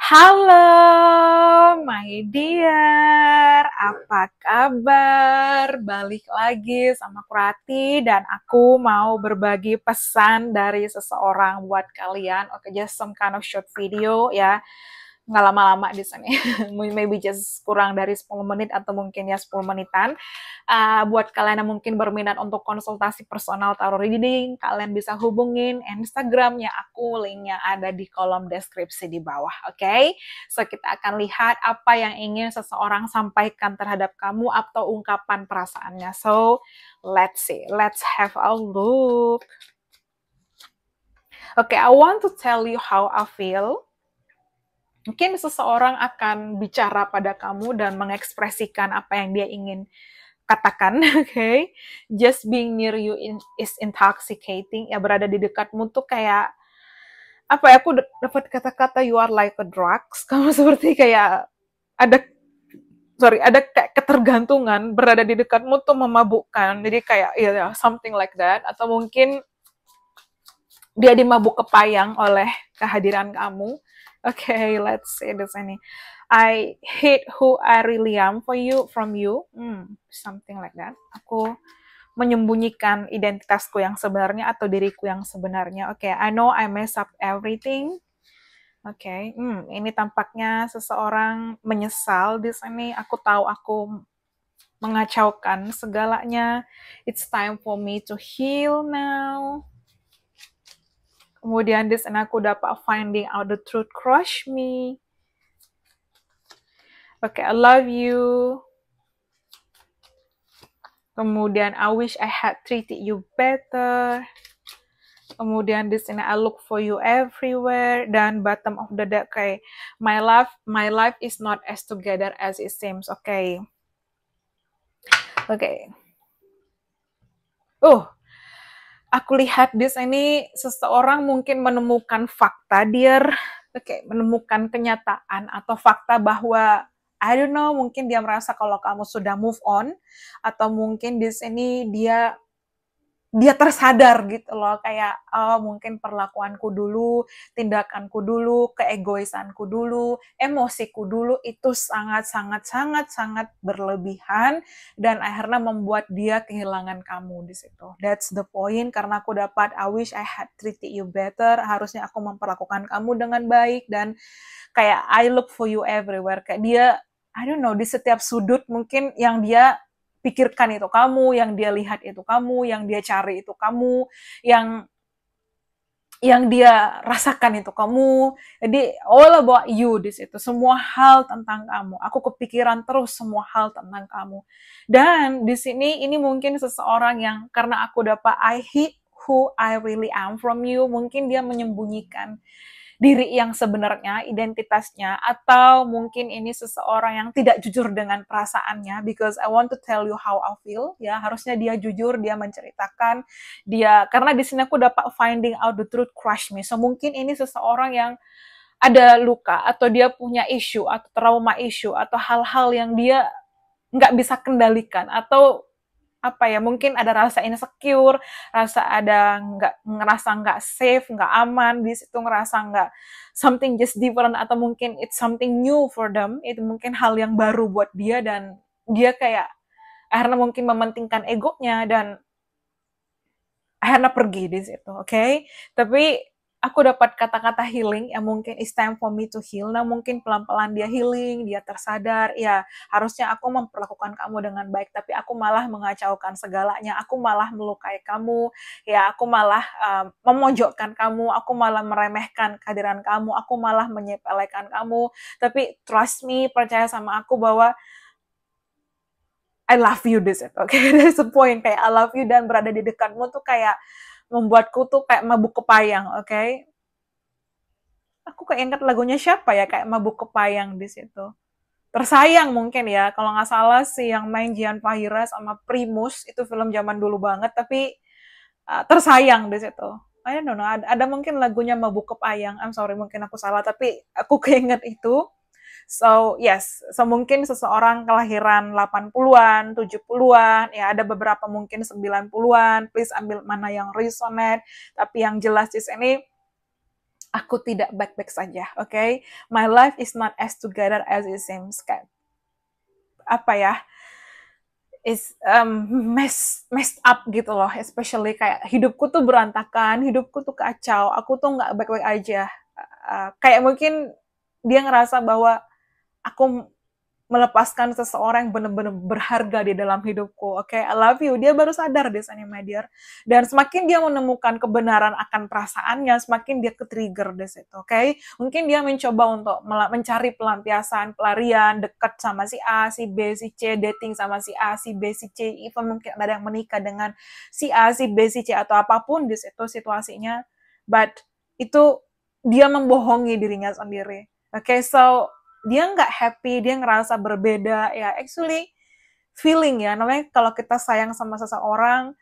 Halo, my dear, apa kabar? Balik lagi sama Kurati dan aku mau berbagi pesan dari seseorang buat kalian. Oke, okay, just some kind of short video ya nggak lama-lama di sini, maybe just kurang dari 10 menit atau mungkin ya 10 menitan. Uh, buat kalian yang mungkin berminat untuk konsultasi personal tarot reading, kalian bisa hubungin Instagramnya aku, linknya ada di kolom deskripsi di bawah, oke? Okay? So kita akan lihat apa yang ingin seseorang sampaikan terhadap kamu atau ungkapan perasaannya. So let's see, let's have a look. Okay, I want to tell you how I feel mungkin seseorang akan bicara pada kamu dan mengekspresikan apa yang dia ingin katakan, oke? Okay? Just being near you is intoxicating. Ya berada di dekatmu tuh kayak apa ya? Aku dapat kata-kata you are like a drugs. Kamu seperti kayak ada sorry ada kayak ketergantungan berada di dekatmu tuh memabukkan. Jadi kayak ya yeah, something like that. Atau mungkin dia dimabuk kepayang oleh kehadiran kamu Okay, let's say this any. I hate who I really am for you from you. Hmm, something like that. Aku menyembunyikan identitasku yang sebenarnya atau diriku yang sebenarnya. Oke, okay, I know I mess up everything. Oke, okay. hmm, ini tampaknya seseorang menyesal di sini. Aku tahu aku mengacaukan segalanya. It's time for me to heal now. Kemudian di sana aku dapat finding out the truth crush me. Okay, I love you. Kemudian I wish I had treated you better. Kemudian di sini I look for you everywhere dan bottom of the deck kayak my life my life is not as together as it seems. Oke. Okay. Oke. Okay. Oh, aku lihat di sini seseorang mungkin menemukan fakta dia okay, menemukan kenyataan atau fakta bahwa I don't know mungkin dia merasa kalau kamu sudah move on atau mungkin di sini dia dia tersadar gitu loh. Kayak oh mungkin perlakuanku dulu, tindakanku dulu, keegoisanku dulu, emosiku dulu itu sangat sangat sangat sangat berlebihan dan akhirnya membuat dia kehilangan kamu di situ. That's the point karena aku dapat I wish I had treated you better, harusnya aku memperlakukan kamu dengan baik dan kayak I look for you everywhere. Kayak dia I don't know di setiap sudut mungkin yang dia pikirkan itu kamu, yang dia lihat itu kamu, yang dia cari itu kamu, yang yang dia rasakan itu kamu. Jadi all about you di situ. Semua hal tentang kamu. Aku kepikiran terus semua hal tentang kamu. Dan di sini ini mungkin seseorang yang karena aku dapat I hate who I really am from you, mungkin dia menyembunyikan diri yang sebenarnya, identitasnya, atau mungkin ini seseorang yang tidak jujur dengan perasaannya, because I want to tell you how I feel, ya. Harusnya dia jujur, dia menceritakan, dia karena di sini aku dapat finding out the truth crush me, so mungkin ini seseorang yang ada luka atau dia punya isu atau trauma isu atau hal-hal yang dia nggak bisa kendalikan atau apa ya mungkin ada rasa insecure rasa ada nggak ngerasa nggak safe nggak aman di situ ngerasa nggak something just different atau mungkin it's something new for them itu mungkin hal yang baru buat dia dan dia kayak akhirnya mungkin mementingkan egonya dan akhirnya pergi di situ oke okay? tapi aku dapat kata-kata healing yang mungkin it's time for me to heal. Nah mungkin pelan-pelan dia healing, dia tersadar, ya harusnya aku memperlakukan kamu dengan baik, tapi aku malah mengacaukan segalanya, aku malah melukai kamu, ya aku malah um, memojokkan kamu, aku malah meremehkan kehadiran kamu, aku malah menyepelekan kamu. Tapi trust me, percaya sama aku bahwa I love you this it? Okay? That's the point kayak I love you dan berada di dekatmu tuh kayak membuatku tuh kayak mabuk kepayang, oke? Okay? Aku kayak ingat lagunya siapa ya kayak mabuk kepayang di situ. Tersayang mungkin ya, kalau nggak salah sih yang main Jian Fahira sama Primus itu film zaman dulu banget, tapi uh, tersayang di situ. I don't know, ada, ada mungkin lagunya mabuk kepayang. I'm sorry mungkin aku salah, tapi aku keinget itu So, yes, so mungkin seseorang kelahiran 80-an, 70-an, ya ada beberapa mungkin 90-an, please ambil mana yang resonate, tapi yang jelas di sini aku tidak baik-baik saja, oke? Okay? My life is not as together as it seems. Kayak apa ya? is um, mess messed up gitu loh, especially kayak hidupku tuh berantakan, hidupku tuh kacau, aku tuh nggak baik-baik aja. Uh, kayak mungkin dia ngerasa bahwa aku melepaskan seseorang yang benar-benar berharga di dalam hidupku. Oke, okay? I love you. Dia baru sadar di sana, my dear. Dan semakin dia menemukan kebenaran akan perasaannya, semakin dia ke-trigger di situ. Oke, okay? mungkin dia mencoba untuk mencari pelampiasan, pelarian, dekat sama si A, si B, si C, dating sama si A, si B, si C, even mungkin ada yang menikah dengan si A, si B, si C atau apa pun di situ situasinya. But itu dia membohongi dirinya sendiri. Oke, okay? so dia nggak happy, dia ngerasa berbeda, ya actually feeling ya, namanya kalau kita sayang sama seseorang,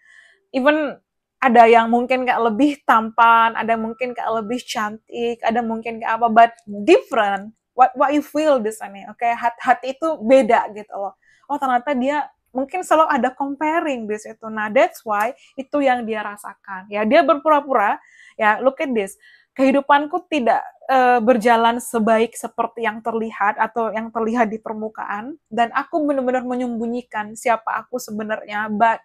even ada yang mungkin kayak lebih tampan, ada yang mungkin kayak lebih cantik, ada mungkin kayak apa, but different. What what you feel di sana, oke? Okay? Hati itu beda gitu loh. Oh ternyata dia mungkin selalu ada comparing di situ. Nah that's why itu yang dia rasakan. Ya dia berpura-pura. Ya look at this kehidupanku tidak uh, berjalan sebaik seperti yang terlihat atau yang terlihat di permukaan dan aku benar-benar menyembunyikan siapa aku sebenarnya but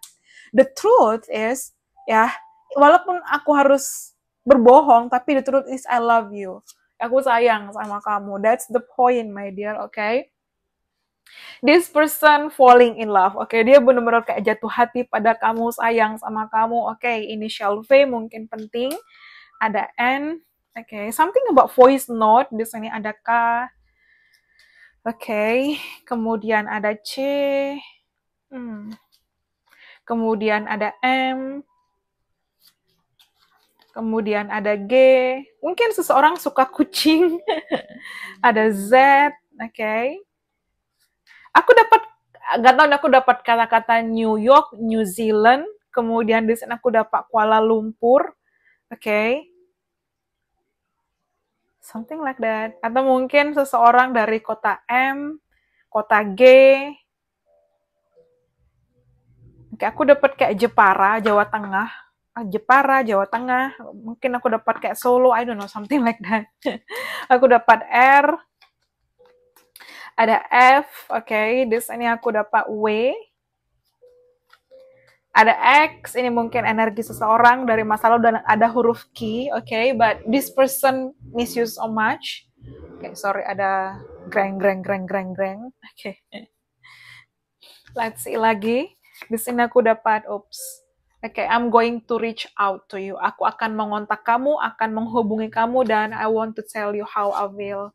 the truth is ya walaupun aku harus berbohong tapi the truth is I love you aku sayang sama kamu that's the point my dear okay this person falling in love. Oke, okay? dia benar-benar kayak jatuh hati pada kamu, sayang sama kamu. Oke, okay? initial V mungkin penting ada N. Oke, okay. something about voice note. Di sini ada K. Oke, okay. kemudian ada C. Hmm. Kemudian ada M. Kemudian ada G. Mungkin seseorang suka kucing. ada Z. Oke. Okay. Aku dapat gak tahu aku dapat kata-kata New York, New Zealand, kemudian di sini aku dapat Kuala Lumpur. Oke. Okay something like that. Atau mungkin seseorang dari kota M, kota G. Oke, aku dapat kayak Jepara, Jawa Tengah. Ah, Jepara, Jawa Tengah. Mungkin aku dapat kayak Solo, I don't know, something like that. aku dapat R. Ada F, oke. Okay. Di sini aku dapat W ada X ini mungkin energi seseorang dari masa lalu dan ada huruf Q, oke, okay? but this person you so much. Oke, okay, sorry ada greng greng greng greng greng. Oke. Okay. Let's see lagi. Di sini aku dapat oops. Oke, okay, I'm going to reach out to you. Aku akan mengontak kamu, akan menghubungi kamu dan I want to tell you how I will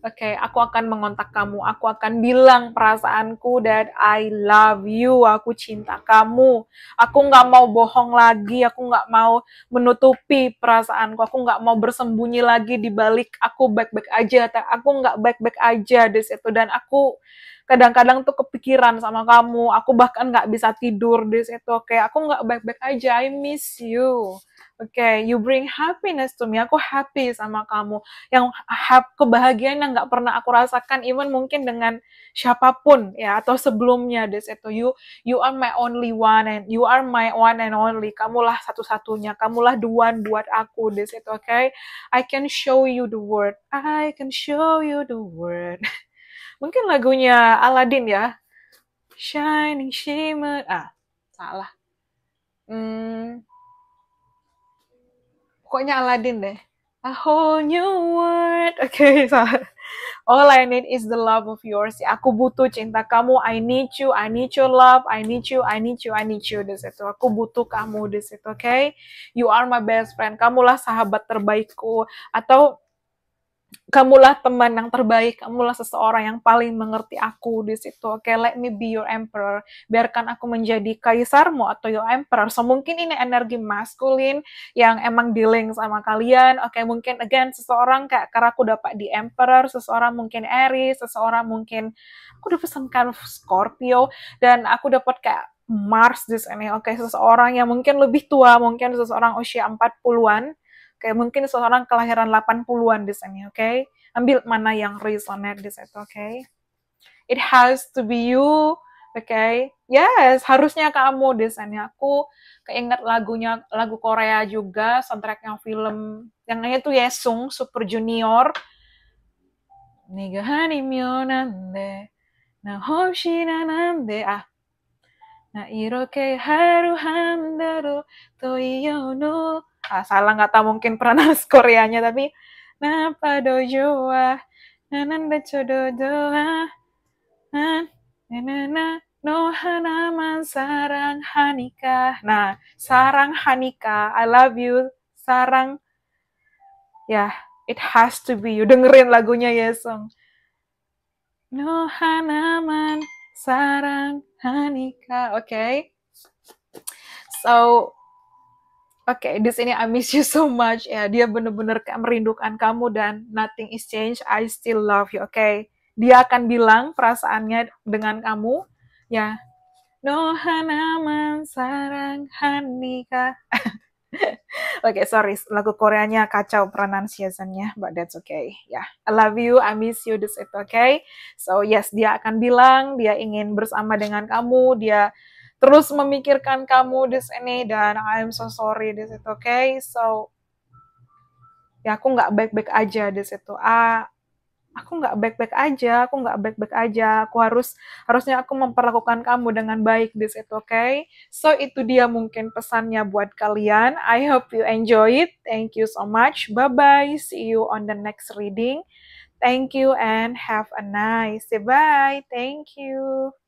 Oke, okay, aku akan mengontak kamu. Aku akan bilang perasaanku dan I love you. Aku cinta kamu. Aku nggak mau bohong lagi. Aku nggak mau menutupi perasaanku. Aku nggak mau bersembunyi lagi di balik aku baik-baik aja. Aku nggak baik-baik aja di situ. Dan aku kadang-kadang tuh kepikiran sama kamu. Aku bahkan nggak bisa tidur di situ. Oke, okay, aku nggak baik-baik aja. I miss you. Oke, okay, you bring happiness to me. Aku happy sama kamu. Yang kebahagiaan yang nggak pernah aku rasakan, even mungkin dengan siapa pun ya atau sebelumnya des itu. You you are my only one and you are my one and only. Kamulah satu-satunya. Kamulah the one buat aku des itu. Oke, okay? I can show you the word. I can show you the word. mungkin lagunya Aladdin ya. Shining shimmer. Ah, salah. Hmm, pokoknya Aladdin deh. A whole new world. Oke, okay, so all I need is the love of yours. Aku butuh cinta kamu. I need you. I need your love. I need you. I need you. I need you di situ. Aku butuh kamu di situ. Oke, okay? you are my best friend. Kamulah sahabat terbaikku. Atau kamulah teman yang terbaik, kamulah seseorang yang paling mengerti aku di situ. Oke, okay, let me be your emperor. Biarkan aku menjadi kaisarmu atau your emperor. So mungkin ini energi maskulin yang emang dealing sama kalian. Oke, okay, mungkin again seseorang kayak karena aku dapat di emperor, seseorang mungkin Aries, seseorang mungkin aku dapat pesankan Scorpio dan aku dapat kayak Mars di sini. Oke, okay, seseorang yang mungkin lebih tua, mungkin seseorang usia 40-an Kayak mungkin seorang kelahiran 80-an di sini, oke? Okay? Ambil mana yang resonate di situ, oke? Okay? It has to be you, oke? Okay? Yes, harusnya kamu desainnya. Aku keinget lagunya lagu Korea juga, soundtracknya film yang itu Yesung Super Junior. Niga hanimyo nande, na hoshi nande. Ah, na iroke haru handaru toiyono. Ah, salah nggak tahu mungkin pronounce Koreanya tapi napa dojo wa nananda chododo wa na na na No hanaman sarang hanika. Nah, sarang hanika. I love you. Sarang. Ya, yeah, it has to be you. Dengerin lagunya ya. No hanaman sarang hanika. Oke. Okay? So, okay, di sini I miss you so much. Ya, dia bener-bener merindukan kamu dan nothing is changed. I still love you. Oke. Okay? Dia akan bilang perasaannya dengan kamu ya no hanaman sarang hanika Oke, sorry, lagu Koreanya kacau pronunciation-nya, but that's okay. Ya, yeah. I love you, I miss you, this it okay. So yes, dia akan bilang dia ingin bersama dengan kamu, dia terus memikirkan kamu di sini dan I'm so sorry, this it okay. So ya aku nggak baik-baik aja di situ. Ah, aku nggak baik-baik aja, aku nggak baik-baik aja, aku harus harusnya aku memperlakukan kamu dengan baik di situ, oke? Okay? So itu dia mungkin pesannya buat kalian. I hope you enjoy it. Thank you so much. Bye bye. See you on the next reading. Thank you and have a nice day. Bye. Thank you.